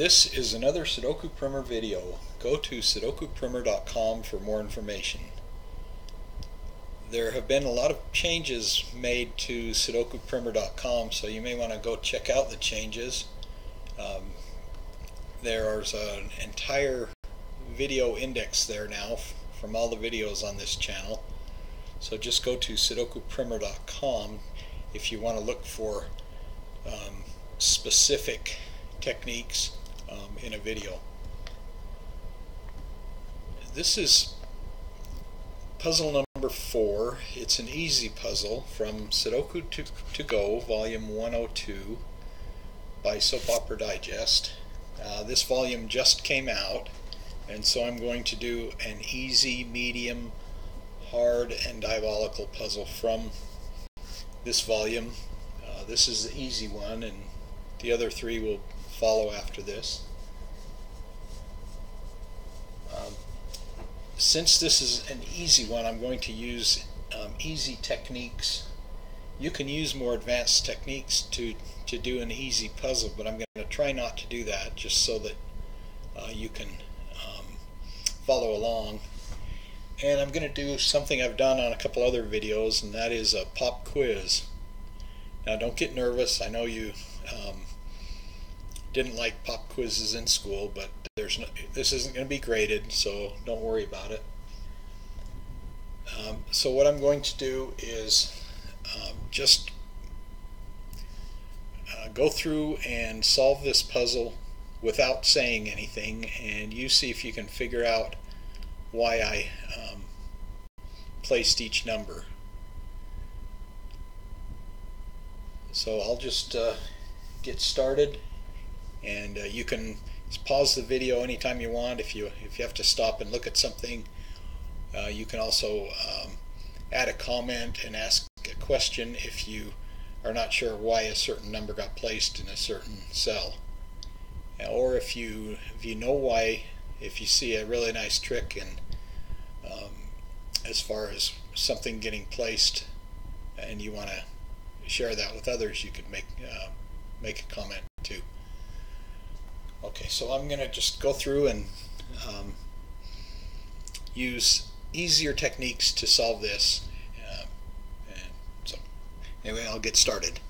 This is another Sudoku Primer video. Go to sudokuprimer.com for more information. There have been a lot of changes made to sudokuprimer.com so you may want to go check out the changes. Um, there's an entire video index there now from all the videos on this channel. So just go to sudokuprimer.com if you want to look for um, specific techniques um, in a video. This is puzzle number four. It's an easy puzzle from Sudoku to, to Go, volume 102 by Soap Opera Digest. Uh, this volume just came out, and so I'm going to do an easy, medium, hard, and diabolical puzzle from this volume. Uh, this is the easy one, and the other three will follow after this. Um, since this is an easy one, I'm going to use um, easy techniques. You can use more advanced techniques to, to do an easy puzzle, but I'm going to try not to do that just so that uh, you can um, follow along. And I'm going to do something I've done on a couple other videos, and that is a pop quiz. Now don't get nervous. I know you um, didn't like pop quizzes in school, but there's no, this isn't going to be graded, so don't worry about it. Um, so what I'm going to do is um, just uh, go through and solve this puzzle without saying anything, and you see if you can figure out why I um, placed each number. So I'll just uh, get started and uh, you can pause the video anytime you want. If you if you have to stop and look at something uh, you can also um, add a comment and ask a question if you are not sure why a certain number got placed in a certain cell. Or if you if you know why if you see a really nice trick and um, as far as something getting placed and you want to share that with others you could make uh, make a comment too Okay, so I'm going to just go through and um, use easier techniques to solve this. Uh, so anyway, I'll get started.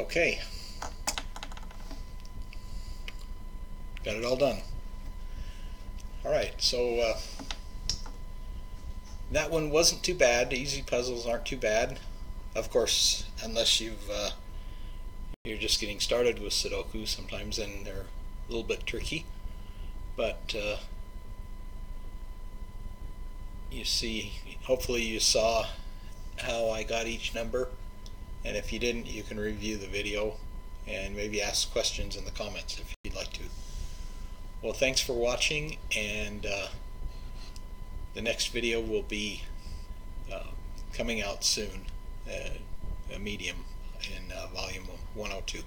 Okay. Got it all done. Alright, so uh, that one wasn't too bad. Easy puzzles aren't too bad. Of course, unless you've uh, you're just getting started with Sudoku, sometimes then they're a little bit tricky. But uh, you see, hopefully you saw how I got each number. And if you didn't, you can review the video and maybe ask questions in the comments if you'd like to. Well, thanks for watching, and uh, the next video will be uh, coming out soon, uh, a medium in uh, volume 102.